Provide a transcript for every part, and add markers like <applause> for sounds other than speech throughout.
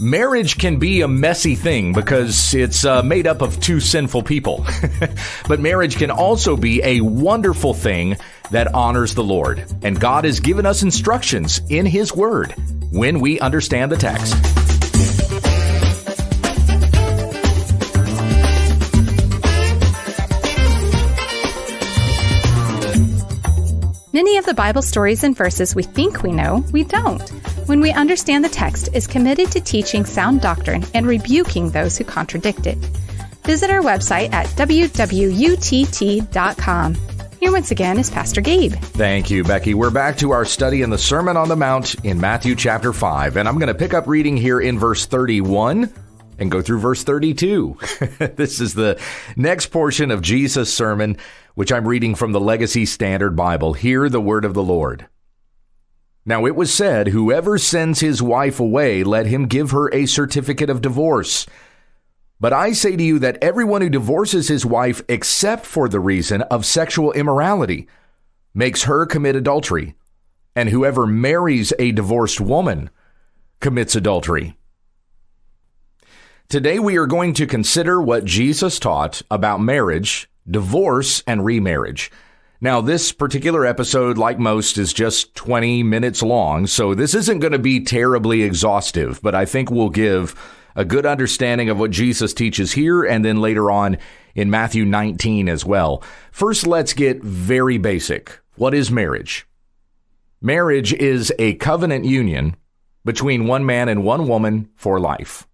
Marriage can be a messy thing because it's uh, made up of two sinful people. <laughs> but marriage can also be a wonderful thing that honors the Lord. And God has given us instructions in His Word when we understand the text. Many of the Bible stories and verses we think we know, we don't. When we understand the text is committed to teaching sound doctrine and rebuking those who contradict it. Visit our website at wwutt.com. Here once again is Pastor Gabe. Thank you, Becky. We're back to our study in the Sermon on the Mount in Matthew chapter 5, and I'm going to pick up reading here in verse 31 and go through verse 32. <laughs> this is the next portion of Jesus' sermon, which I'm reading from the Legacy Standard Bible. Hear the word of the Lord. Now it was said, Whoever sends his wife away, let him give her a certificate of divorce. But I say to you that everyone who divorces his wife except for the reason of sexual immorality makes her commit adultery, and whoever marries a divorced woman commits adultery. Today we are going to consider what Jesus taught about marriage, divorce, and remarriage. Now, this particular episode, like most, is just 20 minutes long, so this isn't going to be terribly exhaustive, but I think we'll give a good understanding of what Jesus teaches here and then later on in Matthew 19 as well. First, let's get very basic. What is marriage? Marriage is a covenant union between one man and one woman for life.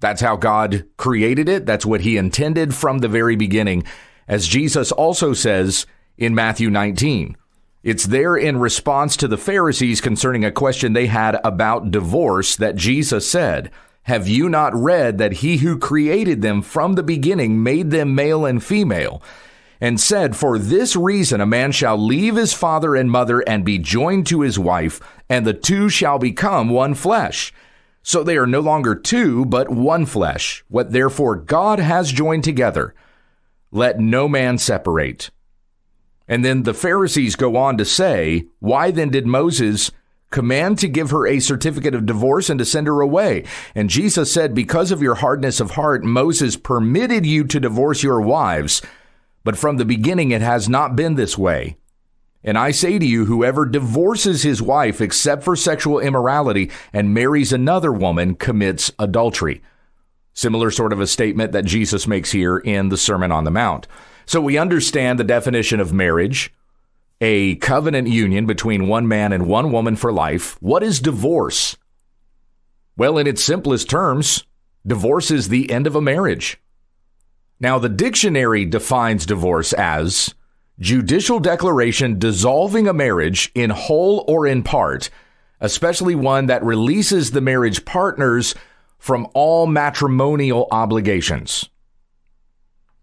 That's how God created it. That's what he intended from the very beginning. As Jesus also says in Matthew 19, it's there in response to the Pharisees concerning a question they had about divorce that Jesus said, Have you not read that he who created them from the beginning made them male and female? And said, For this reason a man shall leave his father and mother and be joined to his wife, and the two shall become one flesh. So they are no longer two, but one flesh. What therefore God has joined together, let no man separate. And then the Pharisees go on to say, Why then did Moses command to give her a certificate of divorce and to send her away? And Jesus said, Because of your hardness of heart, Moses permitted you to divorce your wives, but from the beginning it has not been this way. And I say to you, whoever divorces his wife except for sexual immorality and marries another woman commits adultery. Similar sort of a statement that Jesus makes here in the Sermon on the Mount. So we understand the definition of marriage, a covenant union between one man and one woman for life. What is divorce? Well, in its simplest terms, divorce is the end of a marriage. Now, the dictionary defines divorce as judicial declaration dissolving a marriage in whole or in part, especially one that releases the marriage partners from all matrimonial obligations.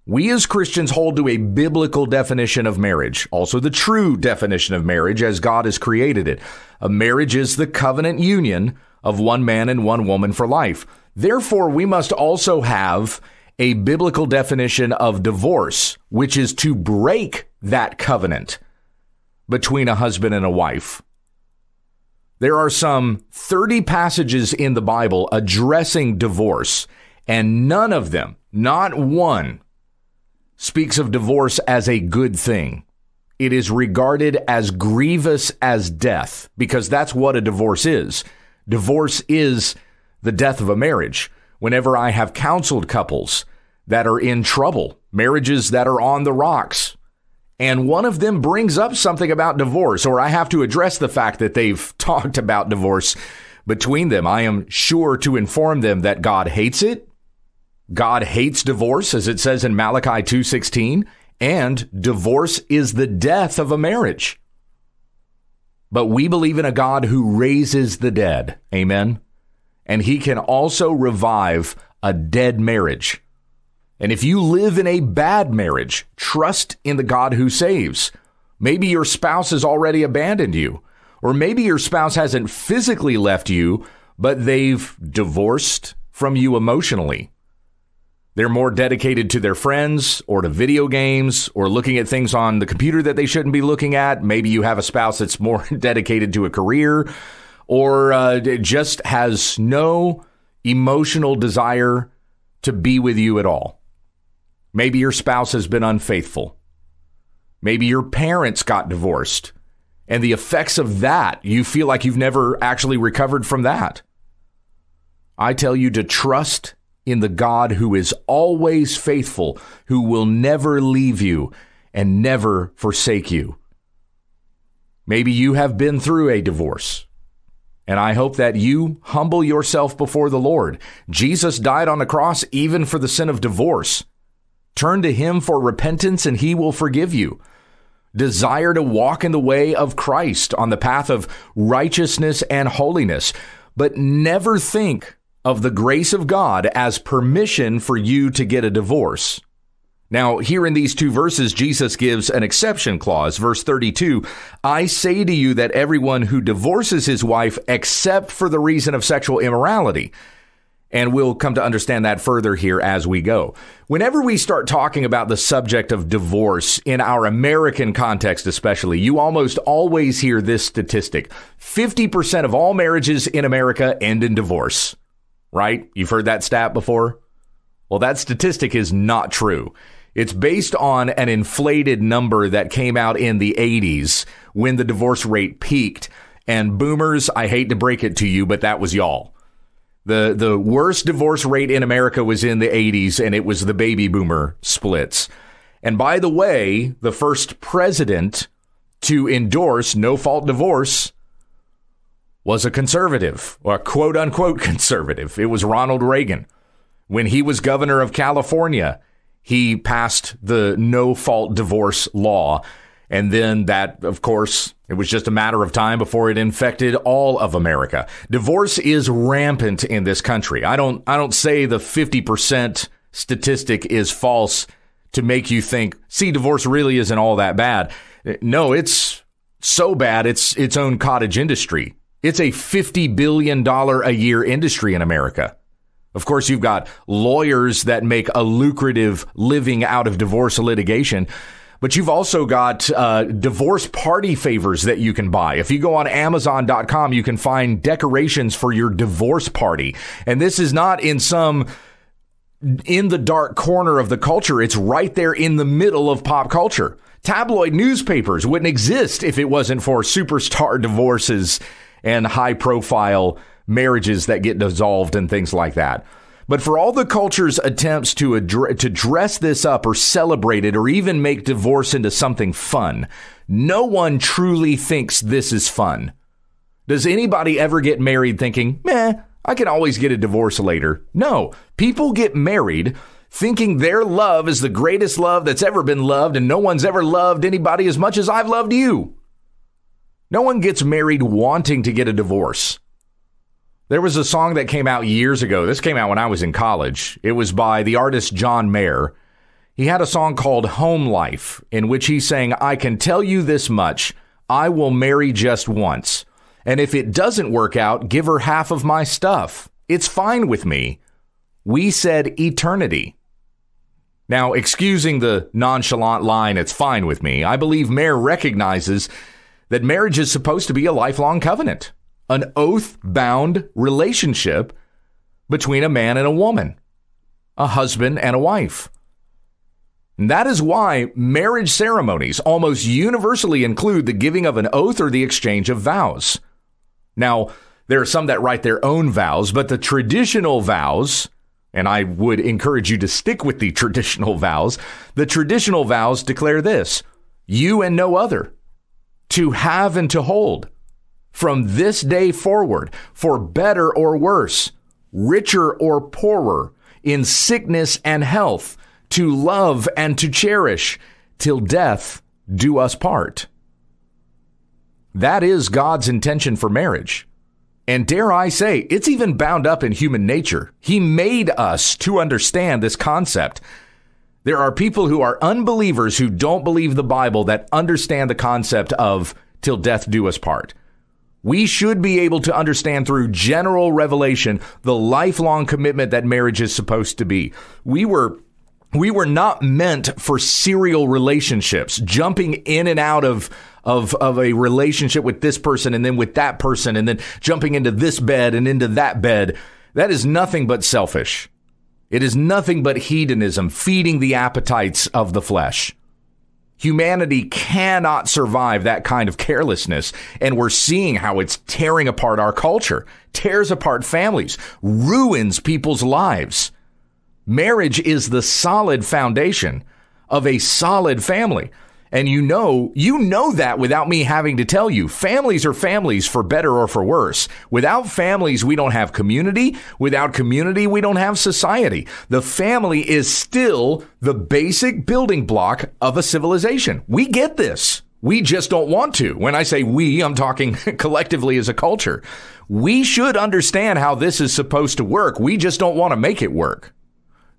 We as Christians hold to a biblical definition of marriage, also the true definition of marriage as God has created it. A marriage is the covenant union of one man and one woman for life. Therefore, we must also have a biblical definition of divorce, which is to break that covenant between a husband and a wife. There are some 30 passages in the Bible addressing divorce, and none of them, not one, speaks of divorce as a good thing. It is regarded as grievous as death because that's what a divorce is. Divorce is the death of a marriage. Whenever I have counseled couples that are in trouble, marriages that are on the rocks, and one of them brings up something about divorce, or I have to address the fact that they've <laughs> talked about divorce between them, I am sure to inform them that God hates it. God hates divorce, as it says in Malachi 2:16, and divorce is the death of a marriage. But we believe in a God who raises the dead. Amen. And he can also revive a dead marriage. And if you live in a bad marriage, trust in the God who saves. Maybe your spouse has already abandoned you, or maybe your spouse hasn't physically left you, but they've divorced from you emotionally. They're more dedicated to their friends or to video games or looking at things on the computer that they shouldn't be looking at. Maybe you have a spouse that's more <laughs> dedicated to a career or uh, just has no emotional desire to be with you at all. Maybe your spouse has been unfaithful. Maybe your parents got divorced. And the effects of that, you feel like you've never actually recovered from that. I tell you to trust in the God who is always faithful, who will never leave you and never forsake you. Maybe you have been through a divorce. And I hope that you humble yourself before the Lord. Jesus died on the cross even for the sin of divorce. Turn to him for repentance and he will forgive you. Desire to walk in the way of Christ on the path of righteousness and holiness, but never think of the grace of God as permission for you to get a divorce. Now, here in these two verses, Jesus gives an exception clause. Verse 32 I say to you that everyone who divorces his wife, except for the reason of sexual immorality, and we'll come to understand that further here as we go. Whenever we start talking about the subject of divorce in our American context, especially, you almost always hear this statistic 50% of all marriages in America end in divorce, right? You've heard that stat before? Well, that statistic is not true. It's based on an inflated number that came out in the 80s when the divorce rate peaked. And boomers, I hate to break it to you, but that was y'all. The the worst divorce rate in America was in the 80s and it was the baby boomer splits. And by the way, the first president to endorse no fault divorce was a conservative, or a quote unquote <laughs> conservative. It was Ronald Reagan. When he was governor of California, he passed the no fault divorce law. And then that, of course, it was just a matter of time before it infected all of America. Divorce is rampant in this country. I don't I don't say the 50% statistic is false to make you think, see, divorce really isn't all that bad. No, it's so bad it's its own cottage industry. It's a $50 billion a year industry in America. Of course, you've got lawyers that make a lucrative living out of divorce litigation. But you've also got uh, divorce party favors that you can buy. If you go on Amazon.com, you can find decorations for your divorce party. And this is not in some in the dark corner of the culture. It's right there in the middle of pop culture. Tabloid newspapers wouldn't exist if it wasn't for superstar divorces and high profile marriages that get dissolved and things like that. But for all the culture's attempts to to dress this up or celebrate it or even make divorce into something fun, no one truly thinks this is fun. Does anybody ever get married thinking, meh, I can always get a divorce later? No. People get married thinking their love is the greatest love that's ever been loved and no one's ever loved anybody as much as I've loved you. No one gets married wanting to get a divorce. There was a song that came out years ago. This came out when I was in college. It was by the artist John Mayer. He had a song called Home Life, in which he sang, I can tell you this much I will marry just once. And if it doesn't work out, give her half of my stuff. It's fine with me. We said eternity. Now, excusing the nonchalant line, it's fine with me, I believe Mayer recognizes that marriage is supposed to be a lifelong covenant an oath bound relationship between a man and a woman, a husband and a wife. And that is why marriage ceremonies almost universally include the giving of an oath or the exchange of vows. Now, there are some that write their own vows, but the traditional vows, and I would encourage you to stick with the <laughs> traditional vows, the traditional vows declare this you and no other, to have and to hold, from this day forward for better or worse, richer or poorer, in sickness and health, to love and to cherish, till death do us part. That is God's intention for marriage. And dare I say, it's even bound up in human nature. He made us to understand this concept. There are people who are unbelievers who don't believe the Bible that understand the concept of till death do us part. We should be able to understand through general revelation the lifelong commitment that marriage is supposed to be. We were we were not meant for serial relationships, jumping in and out of of of a relationship with this person and then with that person and then jumping into this bed and into that bed. that is nothing but selfish. It is nothing but hedonism, feeding the appetites of the flesh. Humanity cannot survive that kind of carelessness. And we're seeing how it's tearing apart our culture, tears apart families, ruins people's lives. Marriage is the solid foundation of a solid family. And you know, you know that without me having to tell you. Families are families for better or for worse. Without families, we don't have community. Without community, we don't have society. The family is still the basic building block of a civilization. We get this. We just don't want to. When I say we, I'm talking <laughs> collectively as a culture. We should understand how this is supposed to work. We just don't want to make it work.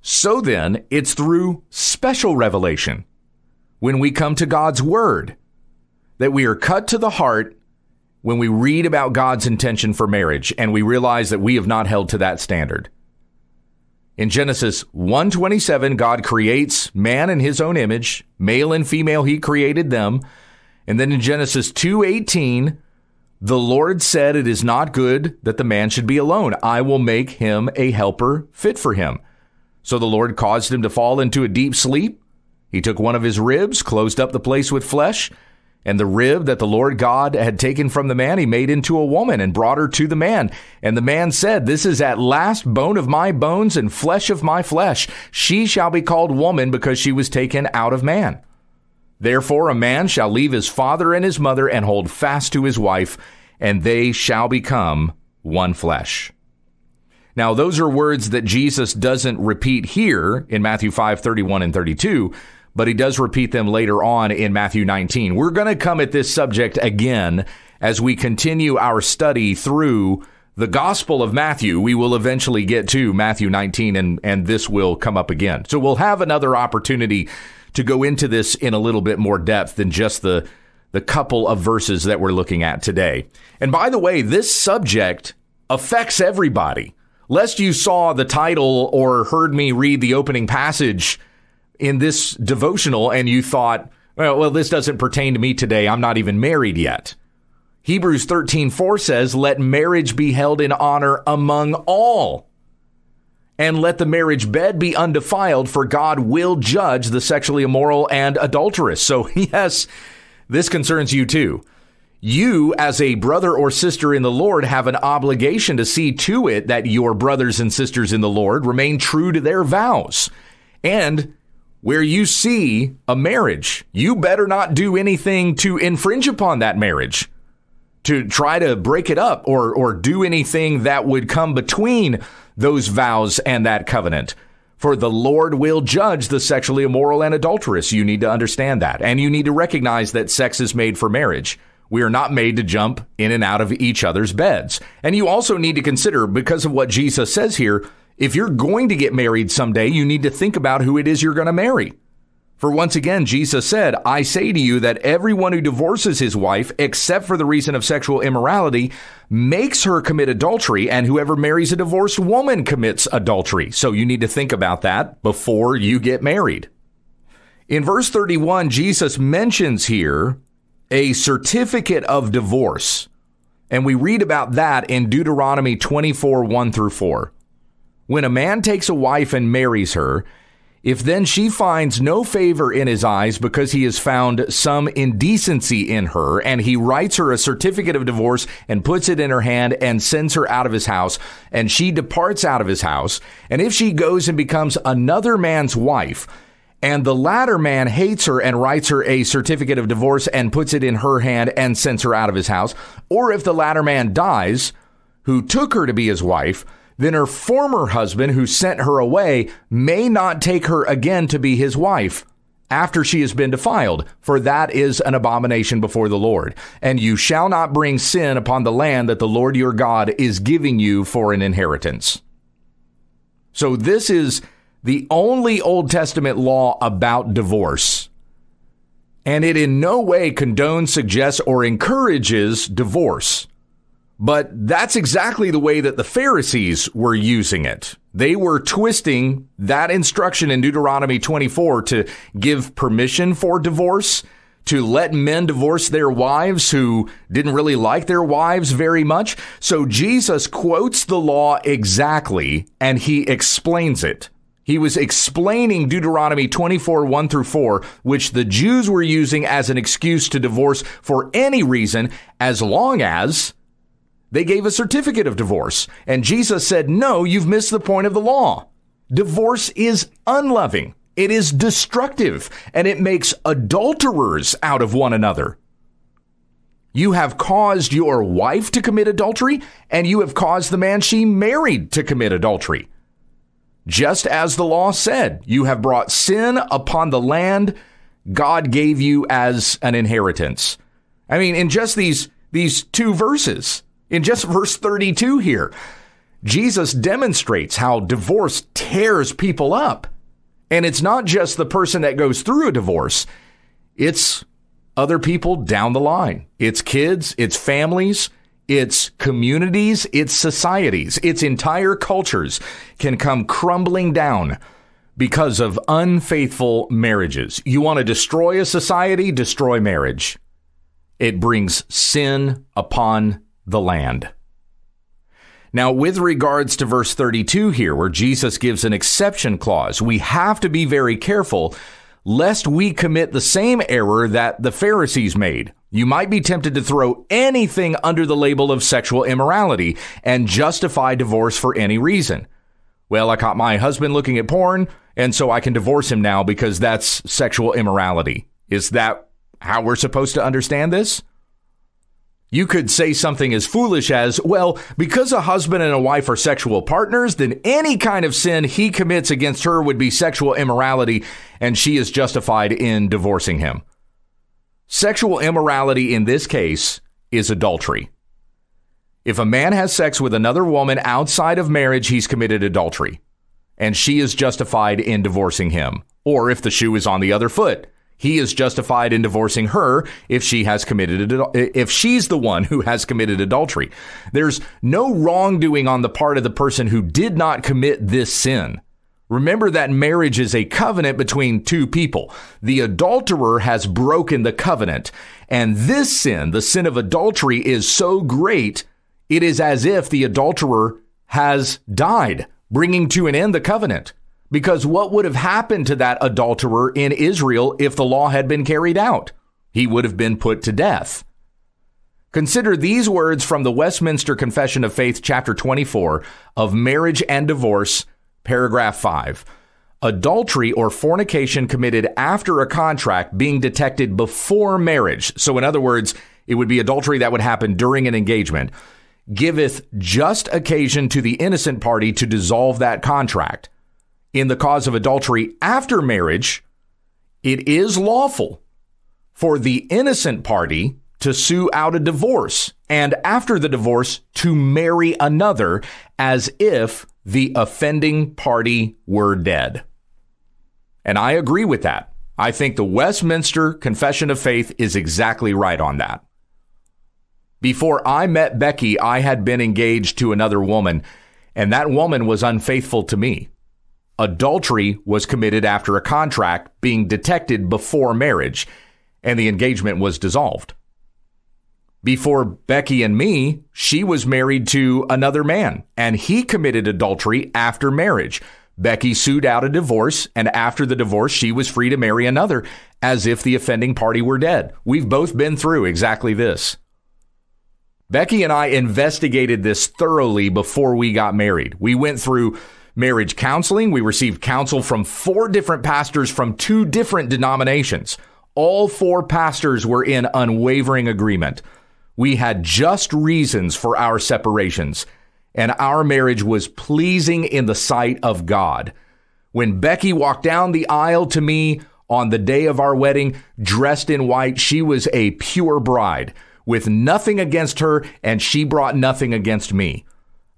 So then, it's through special revelation when we come to God's word, that we are cut to the heart when we read about God's intention for marriage and we realize that we have not held to that standard. In Genesis 1:27 God creates man in his own image, male and female he created them. And then in Genesis 2:18 the Lord said it is not good that the man should be alone. I will make him a helper fit for him. So the Lord caused him to fall into a deep sleep he took one of his ribs, closed up the place with flesh, and the rib that the Lord God had taken from the man, he made into a woman and brought her to the man. And the man said, This is at last bone of my bones and flesh of my flesh. She shall be called woman because she was taken out of man. Therefore, a man shall leave his father and his mother and hold fast to his wife, and they shall become one flesh. Now, those are words that Jesus doesn't repeat here in Matthew 5 31 and 32 but he does repeat them later on in Matthew 19. We're going to come at this subject again as we continue our study through the Gospel of Matthew. We will eventually get to Matthew 19 and, and this will come up again. So we'll have another opportunity to go into this in a little bit more depth than just the, the couple of verses that we're looking at today. And by the way, this subject affects everybody. Lest you saw the title or heard me read the opening passage in this devotional and you thought, well, well, this doesn't pertain to me today. I'm not even married yet. Hebrews 13:4 says, "Let marriage be held in honor among all." And let the marriage bed be undefiled, for God will judge the sexually immoral and adulterous. So, <laughs> yes, this concerns you too. You, as a brother or sister in the Lord, have an obligation to see to it that your brothers and sisters in the Lord remain true to their vows. And where you see a marriage, you better not do anything to infringe upon that marriage, to try to break it up or, or do anything that would come between those vows and that covenant. For the Lord will judge the sexually immoral and adulterous. You need to understand that. And you need to recognize that sex is made for marriage. We are not made to jump in and out of each other's beds. And you also need to consider, because of what Jesus says here, if you're going to get married someday, you need to think about who it is you're going to marry. For once again, Jesus said, I say to you that everyone who divorces his wife, except for the reason of sexual immorality, makes her commit adultery, and whoever marries a divorced woman commits adultery. So you need to think about that before you get married. In verse 31, Jesus mentions here a certificate of divorce. And we read about that in Deuteronomy 24, 1 through 4. When a man takes a wife and marries her, if then she finds no favor in his eyes because he has found some indecency in her, and he writes her a certificate of divorce and puts it in her hand and sends her out of his house, and she departs out of his house, and if she goes and becomes another man's wife, and the latter man hates her and writes her a certificate of divorce and puts it in her hand and sends her out of his house, or if the latter man dies, who took her to be his wife, then her former husband who sent her away may not take her again to be his wife after she has been defiled, for that is an abomination before the Lord. And you shall not bring sin upon the land that the Lord your God is giving you for an inheritance. So this is the only Old Testament law about divorce. And it in no way condones, suggests, or encourages divorce. But that's exactly the way that the Pharisees were using it. They were twisting that instruction in Deuteronomy 24 to give permission for divorce to let men divorce their wives who didn't really like their wives very much. So Jesus quotes the law exactly and he explains it. He was explaining Deuteronomy 24, 1 through 4, which the Jews were using as an excuse to divorce for any reason as long as they gave a certificate of divorce. And Jesus said, no, you've missed the point of the law. Divorce is unloving. It is destructive and it makes adulterers out of one another. You have caused your wife to commit adultery and you have caused the man she married to commit adultery. Just as the law said, you have brought sin upon the land God gave you as an inheritance. I mean, in just these, these two verses, in just verse 32 here, Jesus demonstrates how divorce tears people up. And it's not just the person that goes through a divorce, it's other people down the line. It's kids, it's families, it's communities, it's societies, its entire cultures can come crumbling down because of unfaithful marriages. You want to destroy a society, destroy marriage. It brings sin upon the land. Now, with regards to verse 32 here, where Jesus gives an exception clause, we have to be very careful lest we commit the same error that the Pharisees made. You might be tempted to throw anything under the label of sexual immorality and justify divorce for any reason. Well, I caught my husband looking at porn, and so I can divorce him now because that's sexual immorality. Is that how we're supposed to understand this? You could say something as foolish as, well, because a husband and a wife are sexual partners, then any kind of sin he commits against her would be sexual immorality, and she is justified in divorcing him. Sexual immorality in this case is adultery. If a man has sex with another woman outside of marriage, he's committed adultery, and she is justified in divorcing him. Or if the shoe is on the other foot, he is justified in divorcing her if she has committed if she's the one who has committed adultery. There's no wrongdoing on the part of the person who did not commit this sin. Remember that marriage is a covenant between two people. The adulterer has broken the covenant, and this sin, the sin of adultery is so great, it is as if the adulterer has died, bringing to an end the covenant. Because what would have happened to that adulterer in Israel if the law had been carried out? He would have been put to death. Consider these words from the Westminster Confession of Faith, chapter 24, of marriage and divorce, paragraph 5. Adultery or fornication committed after a contract being detected before marriage. So, in other words, it would be adultery that would happen during an engagement, giveth just occasion to the innocent party to dissolve that contract in the cause of adultery after marriage, it is lawful for the innocent party to sue out a divorce and after the divorce to marry another as if the offending party were dead. And I agree with that. I think the Westminster Confession of Faith is exactly right on that. Before I met Becky, I had been engaged to another woman, and that woman was unfaithful to me adultery was committed after a contract being detected before marriage, and the engagement was dissolved. Before Becky and me, she was married to another man, and he committed adultery after marriage. Becky sued out a divorce, and after the divorce, she was free to marry another as if the offending party were dead. We've both been through exactly this. Becky and I investigated this thoroughly before we got married. We went through marriage counseling. We received counsel from four different pastors from two different denominations. All four pastors were in unwavering agreement. We had just reasons for our separations, and our marriage was pleasing in the sight of God. When Becky walked down the aisle to me on the day of our wedding, dressed in white, she was a pure bride with nothing against her, and she brought nothing against me.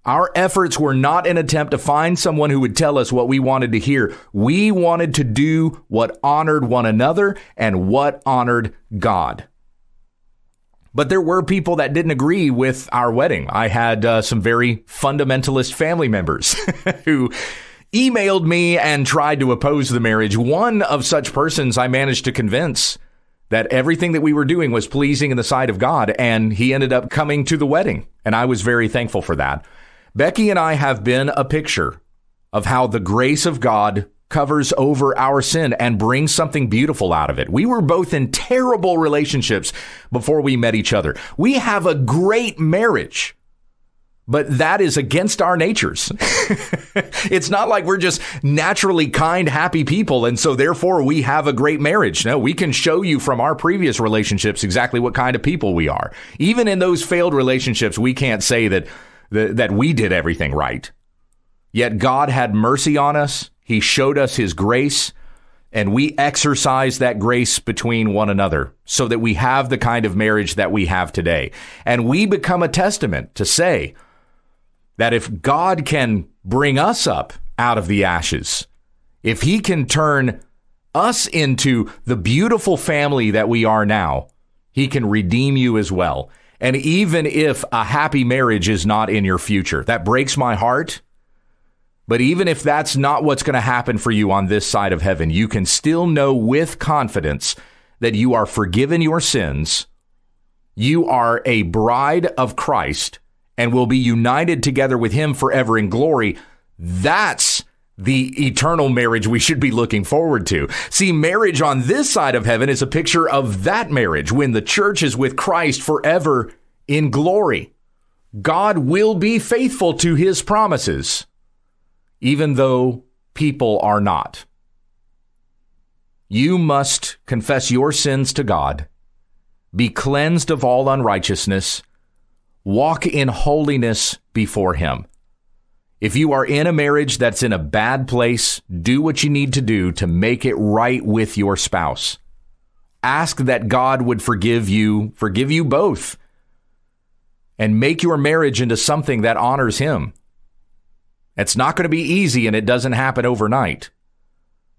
Our efforts were not an attempt to find someone who would tell us what we wanted to hear. We wanted to do what honored one another and what honored God. But there were people that didn't agree with our wedding. I had uh, some very fundamentalist family members <laughs> who emailed me and tried to oppose the marriage. One of such persons I managed to convince that everything that we were doing was pleasing in the sight of God, and he ended up coming to the wedding. And I was very thankful for that. Becky and I have been a picture of how the grace of God covers over our sin and brings something beautiful out of it. We were both in terrible relationships before we met each other. We have a great marriage but that is against our natures. <laughs> it's not like we're just naturally kind, happy people, and so therefore we have a great marriage. No, we can show you from our previous relationships exactly what kind of people we are. Even in those failed relationships, we can't say that that we did everything right. Yet God had mercy on us. He showed us his grace, and we exercise that grace between one another so that we have the kind of marriage that we have today. And we become a testament to say, that if God can bring us up out of the ashes, if he can turn us into the beautiful family that we are now, he can redeem you as well. And even if a happy marriage is not in your future, that breaks my heart. But even if that's not what's going to happen for you on this side of heaven, you can still know with confidence that you are forgiven your sins. You are a bride of Christ and will be united together with him forever in glory. That's the eternal marriage we should be looking forward to. See, marriage on this side of heaven is a picture of that marriage when the church is with Christ forever in glory. God will be faithful to his promises, even though people are not. You must confess your sins to God, be cleansed of all unrighteousness, walk in holiness before Him. If you are in a marriage that's in a bad place, do what you need to do to make it right with your spouse. Ask that God would forgive you, forgive you both, and make your marriage into something that honors Him. It's not going to be easy and it doesn't happen overnight.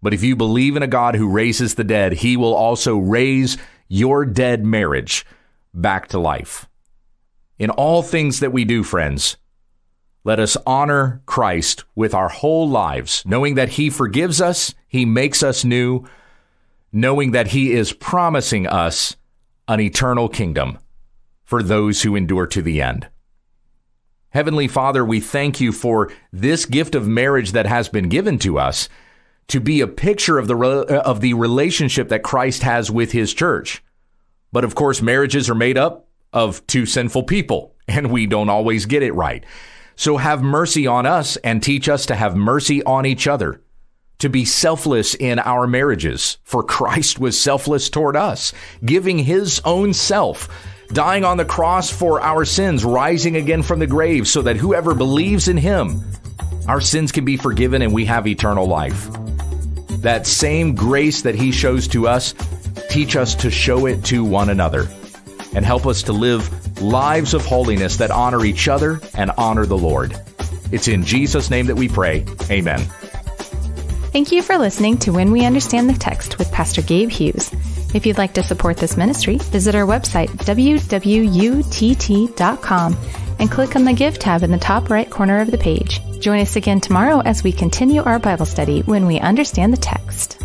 But if you believe in a God who raises the dead, He will also raise your dead marriage back to life. In all things that we do, friends, let us honor Christ with our whole lives, knowing that He forgives us, He makes us new, knowing that He is promising us an eternal kingdom for those who endure to the end. Heavenly Father, we thank you for this gift of marriage that has been given to us to be a picture of the, uh, of the relationship that Christ has with His church. But of course, marriages are made up of two sinful people, <laughs> and we don't always get it right. So have mercy on us and teach us to have mercy on each other, to be selfless in our marriages, for Christ was selfless toward us, giving his own self, dying on the cross for our sins, rising again from the grave, so that whoever believes in him, our sins can be forgiven and we have eternal life. That same grace that he shows to us, teach us to show it to one another and help us to live lives of holiness that honor each other and honor the Lord. It's in Jesus' name that we pray. Amen. Thank you for listening to When We Understand the Text with Pastor Gabe Hughes. If you'd like to support this ministry, visit our website, wwutt.com, and click on the Give tab in the top right corner of the page. Join us again tomorrow as we continue our Bible study when we understand the text.